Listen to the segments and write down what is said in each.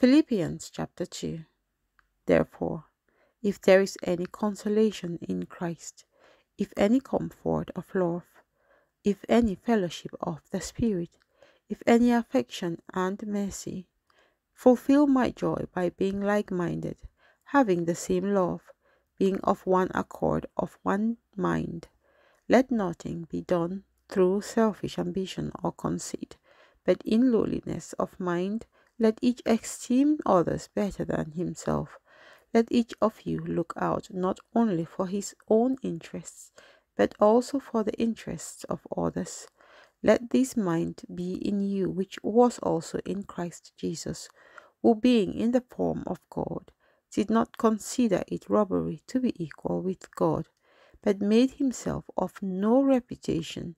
Philippians chapter 2 Therefore, if there is any consolation in Christ, if any comfort of love, if any fellowship of the Spirit, if any affection and mercy, fulfill my joy by being like minded, having the same love, being of one accord, of one mind. Let nothing be done through selfish ambition or conceit, but in lowliness of mind let each esteem others better than himself. Let each of you look out not only for his own interests, but also for the interests of others. Let this mind be in you, which was also in Christ Jesus, who being in the form of God, did not consider it robbery to be equal with God, but made himself of no reputation,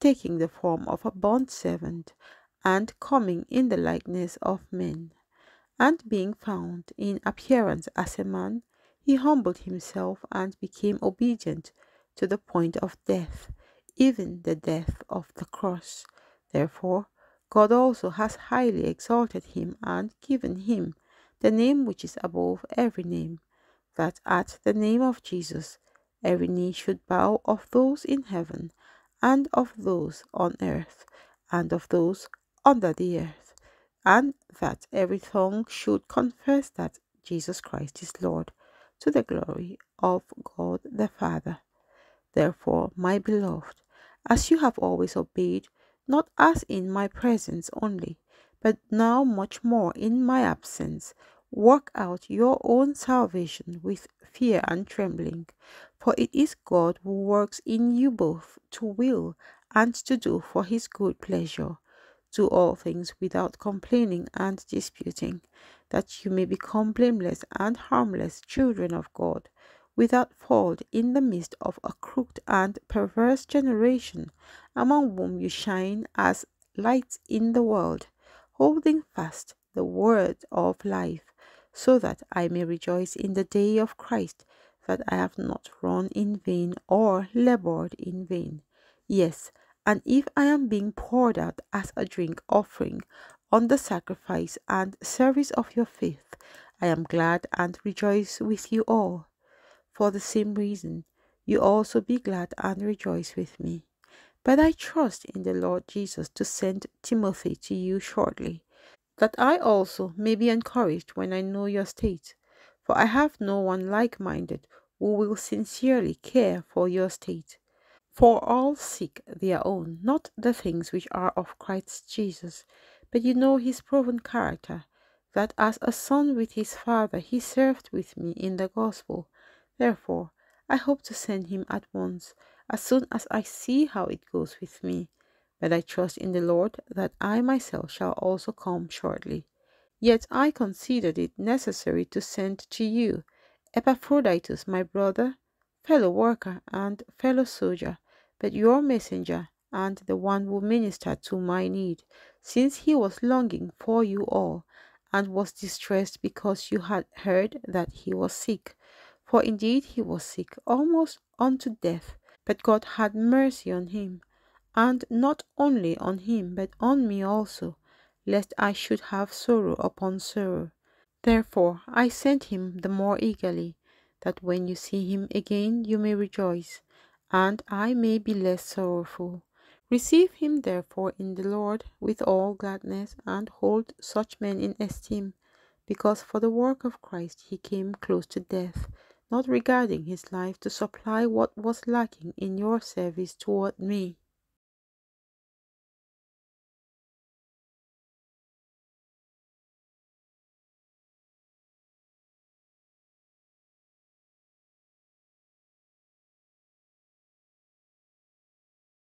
taking the form of a bondservant and coming in the likeness of men. And being found in appearance as a man, he humbled himself and became obedient to the point of death, even the death of the cross. Therefore, God also has highly exalted him and given him the name which is above every name, that at the name of Jesus every knee should bow of those in heaven, and of those on earth, and of those under the earth, and that every tongue should confess that Jesus Christ is Lord, to the glory of God the Father. Therefore, my beloved, as you have always obeyed, not as in my presence only, but now much more in my absence, work out your own salvation with fear and trembling, for it is God who works in you both to will and to do for his good pleasure. Do all things without complaining and disputing, that you may become blameless and harmless children of God, without fault in the midst of a crooked and perverse generation, among whom you shine as lights in the world, holding fast the word of life, so that I may rejoice in the day of Christ, that I have not run in vain or labored in vain. Yes, and if I am being poured out as a drink offering on the sacrifice and service of your faith, I am glad and rejoice with you all. For the same reason, you also be glad and rejoice with me. But I trust in the Lord Jesus to send Timothy to you shortly, that I also may be encouraged when I know your state. For I have no one like minded who will sincerely care for your state. For all seek their own, not the things which are of Christ Jesus. But you know his proven character, that as a son with his father he served with me in the gospel. Therefore, I hope to send him at once, as soon as I see how it goes with me. But I trust in the Lord that I myself shall also come shortly. Yet I considered it necessary to send to you Epaphroditus, my brother, fellow worker and fellow soldier, but your messenger and the one who ministered to my need, since he was longing for you all, and was distressed because you had heard that he was sick. For indeed he was sick, almost unto death, but God had mercy on him, and not only on him, but on me also, lest I should have sorrow upon sorrow. Therefore I sent him the more eagerly, that when you see him again you may rejoice, and I may be less sorrowful. Receive him therefore in the Lord with all gladness, and hold such men in esteem, because for the work of Christ he came close to death, not regarding his life to supply what was lacking in your service toward me.